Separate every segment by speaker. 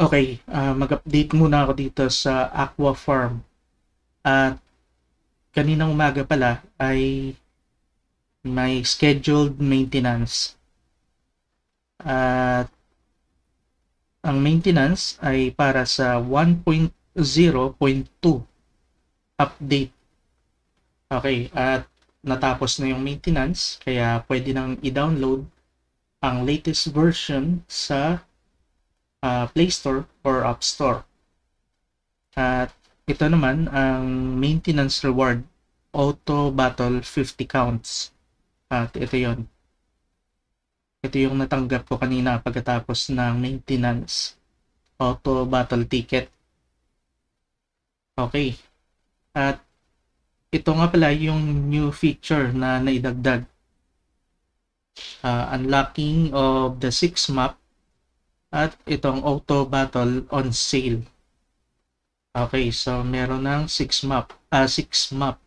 Speaker 1: Okay, uh, mag-update muna ako dito sa Aqua Farm. At kaninang umaga pala ay may scheduled maintenance. At ang maintenance ay para sa 1.0.2 update. Okay, at natapos na yung maintenance kaya pwede nang i-download ang latest version sa uh, Play Store or App Store. At ito naman ang maintenance reward auto battle 50 counts. At ito yon. Ito yung natanggap ko kanina pagkatapos ng maintenance auto battle ticket. Okay. At ito nga pala yung new feature na naidagdag. Uh, unlocking of the 6 map at itong auto battle on sale. Okay, so meron ng 6 map, ah uh, 6 map.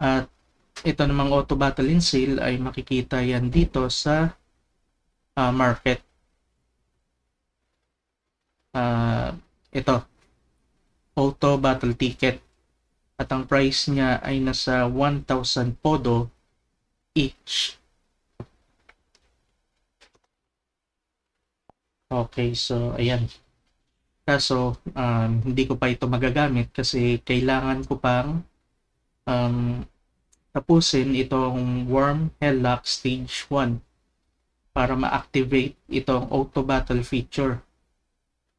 Speaker 1: At ito namang auto battle in sale ay makikita yan dito sa uh, market. Uh, ito, auto battle ticket. At ang price niya ay nasa 1,000 podo each. Okay, so ayan. Kaso um, hindi ko pa ito magagamit kasi kailangan ko pang um, tapusin itong Worm Helllock Stage 1 para ma-activate itong auto battle feature.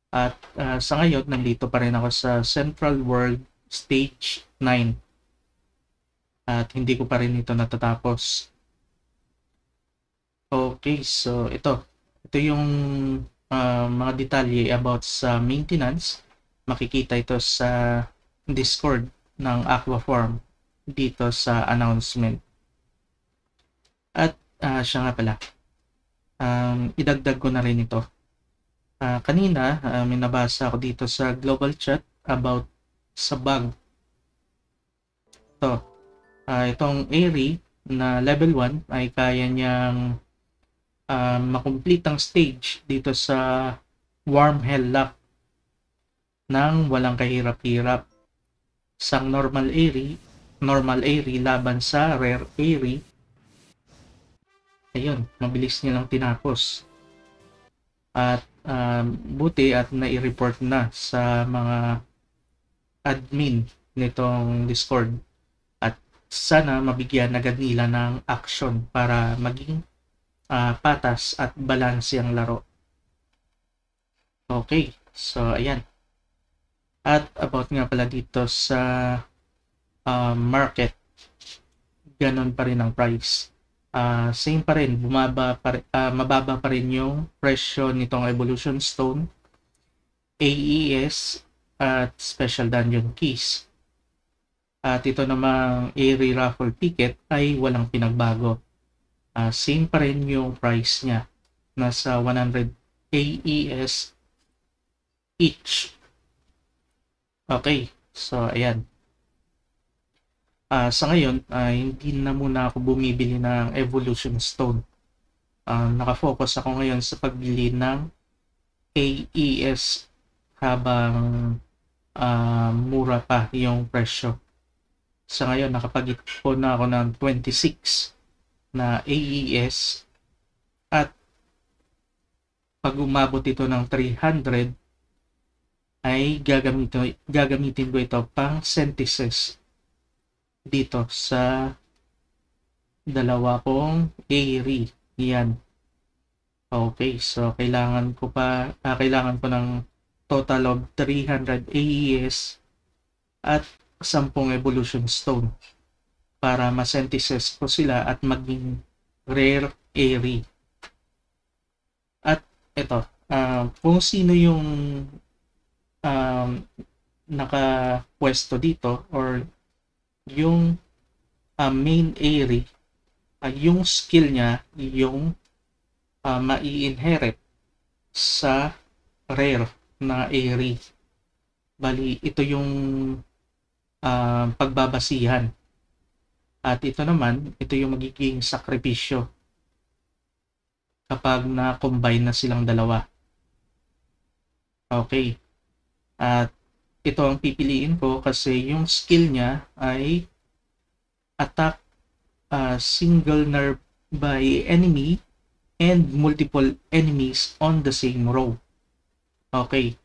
Speaker 1: At uh, sa ngayon, nandito pa rin ako sa Central World Stage 9. At hindi ko pa rin ito natatapos. Okay, so ito. Ito yung uh, mga detalye about sa maintenance, makikita ito sa Discord ng Aquaform dito sa announcement. At uh, siya nga pala, um, idagdag ko na rin ito. Uh, kanina, uh, may nabasa ako dito sa global chat about sa bug. Ito, uh, itong Airy na level 1 ay kaya niyang uh, makomplete ang stage dito sa warm hell lock nang walang kahirap-hirap. Sang normal airy, normal airy laban sa rare airy. Ayun, mabilis nilang tinapos. At um, buti at nai-report na sa mga admin nitong Discord at sana mabigyan agad nila ng action para maging uh, patas at balanse ang laro. Okay, so ayan. At about nga pala dito sa uh, market, ganon pa rin ang price. Uh, same pa rin, bumaba pa rin, uh, mababa pa rin yung presyo nitong Evolution Stone, AES, at Special Dungeon Keys. At ito namang Airy Raffle Ticket ay walang pinagbago uh, same pa rin yung price niya. Nasa 100 AES each. Okay, so ayan. Uh, sa ngayon, uh, hindi na muna ako bumibili ng Evolution Stone. Uh, nakafocus ako ngayon sa pagbili ng AES habang uh, mura pa yung presyo. Sa ngayon, nakapag-ipon na ako ng 26 na AES at pag umabot ito ng 300 ay gagamitin, gagamitin ko ito pang synthesis dito sa dalawa kong ARI. Yan. Okay, so kailangan ko pa, ah, kailangan ko ng total of 300 AES at 10 evolution stone para ma-synthesis ko sila at maging rare airy. At ito, uh, kung sino yung um, naka-pwesto dito or yung uh, main airy, uh, yung skill niya, yung uh, mai-inherit sa rare na airy. Bali, ito yung uh, pagbabasihan at ito naman, ito yung magiging sakripisyo kapag na-combine na silang dalawa. Okay. At ito ang pipiliin ko kasi yung skill niya ay attack uh, single nerve by enemy and multiple enemies on the same row. Okay.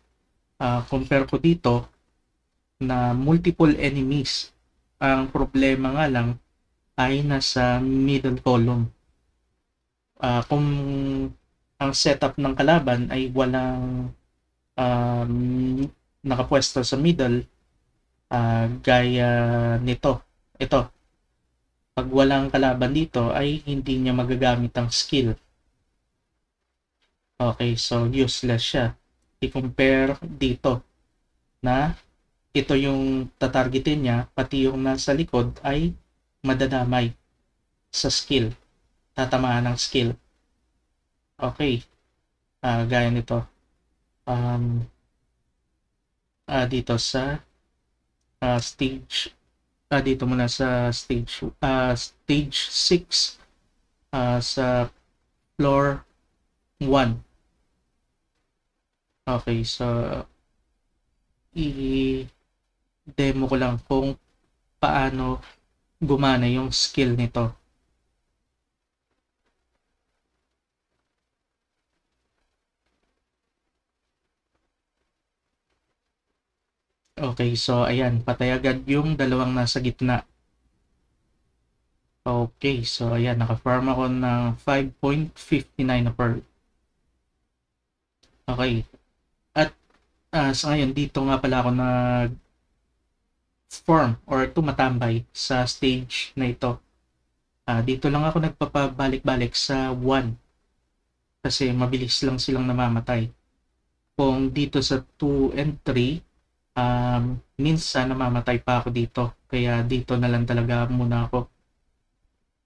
Speaker 1: Uh, compare ko dito na multiple enemies. Ang problema nga lang ay nasa middle column. Uh, kung ang setup ng kalaban ay walang um, nakapwesto sa middle uh, gaya nito. Ito. Pag walang kalaban dito ay hindi niya magagamit ang skill. Okay, so useless siya. I-compare dito na ito yung tatargetin niya, pati yung nasa likod ay madadamay sa skill. Tatamaan ng skill. Okay. Uh, gaya nito. Um, uh, dito sa uh, stage uh, dito muna sa stage uh, stage 6 uh, sa floor 1 okay so i-demo ko lang kung paano gumana yung skill nito Okay, so ayan, patay agad yung dalawang nasa gitna. Okay, so ayan, naka-farm ako ng 5.59 na pearl. Okay. At uh, sa ngayon, dito nga pala ako nag form or tumatambay sa stage na ito. Uh, dito lang ako nagpapabalik-balik sa 1 kasi mabilis lang silang namamatay. Kung dito sa 2 and 3, um, minsan namamatay pa ako dito. Kaya dito na lang talaga muna ako.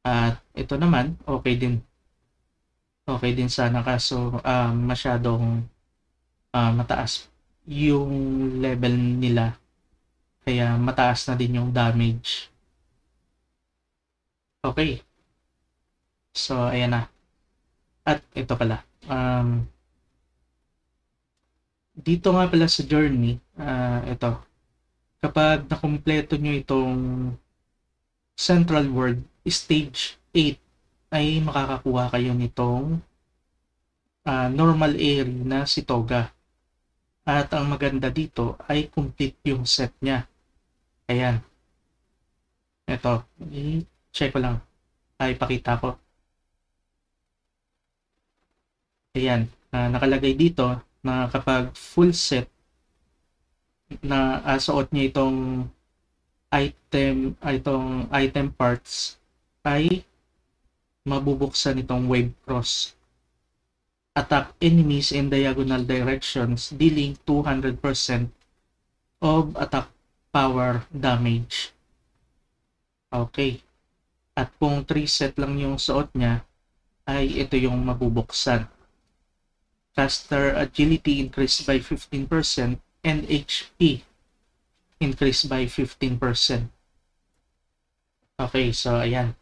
Speaker 1: At ito naman, okay din. Okay din sana kaso um, masyadong uh, mataas yung level nila. Kaya mataas na din yung damage. Okay. So, ayan na. At ito pala. Um, dito nga pala sa journey, uh, ito, kapag nakumpleto nyo itong Central World Stage 8, ay makakakuha kayo nitong uh, normal area na si Toga. At ang maganda dito ay complete yung set niya. Ayan. Ito, i-check ko lang. Ay, pakita ko. Ayan, uh, nakalagay dito na kapag full set na uh, suot niya itong item itong item parts ay mabubuksan itong wave cross attack enemies in diagonal directions dealing 200% of attack power damage okay at kung 3 set lang yung suot niya ay ito yung mabubuksan caster agility increased by 15% and HP increased by 15%. Okay, so ayan.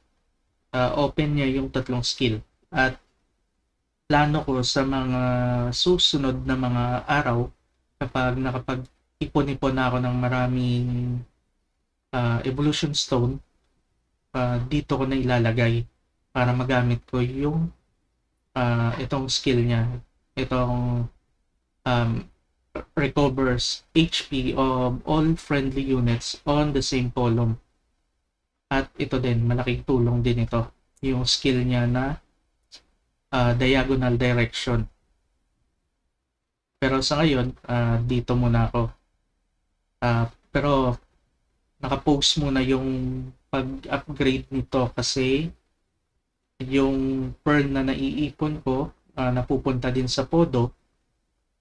Speaker 1: Uh, open niya yung tatlong skill. At plano ko sa mga susunod na mga araw kapag nakapag-ipon-ipon na ako ng maraming uh, evolution stone, uh, dito ko na ilalagay para magamit ko yung uh, itong skill niya itong um, recovers HP of all friendly units on the same column. At ito din, malaking tulong din ito. Yung skill niya na uh, diagonal direction. Pero sa ngayon, uh, dito muna ako. Uh, pero nakapost muna yung pag-upgrade nito kasi yung pearl na naiipon ko uh, napupunta din sa Podo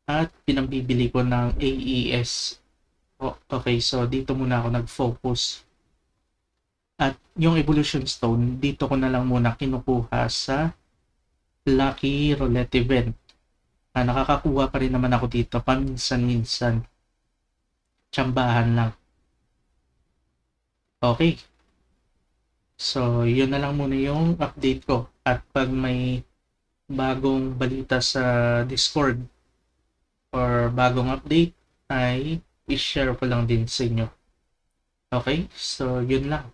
Speaker 1: at pinambibili ko ng AES. Oh, okay, so dito muna ako nag-focus. At yung Evolution Stone, dito ko na lang muna kinukuha sa Lucky Roulette Event. Ah, nakakakuha pa rin naman ako dito paminsan-minsan. Tsambahan lang. Okay. So, yun na lang muna yung update ko. At pag may bagong balita sa Discord or bagong update ay i-share ko lang din sa inyo. Okay? So, yun lang.